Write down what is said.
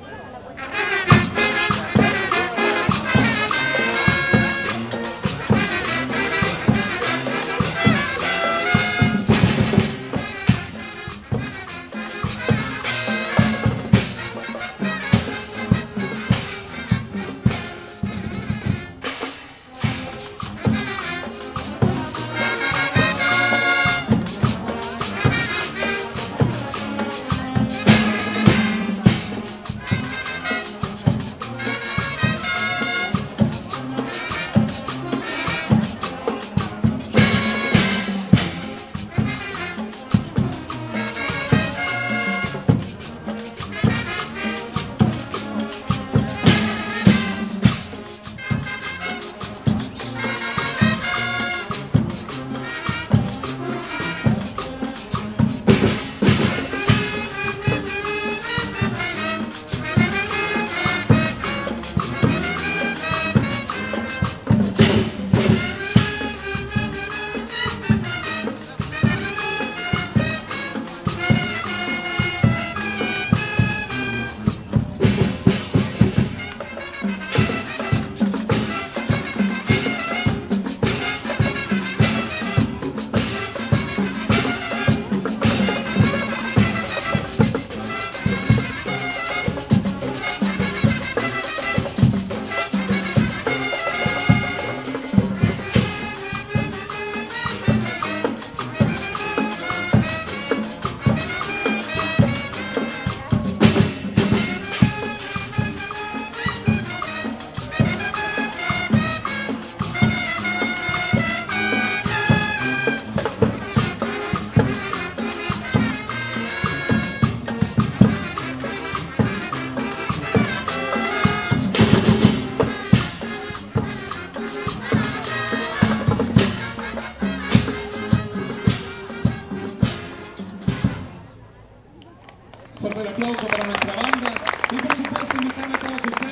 Yeah. Fuerte el aplauso para nuestra banda y por supuesto invitarle a todos ustedes.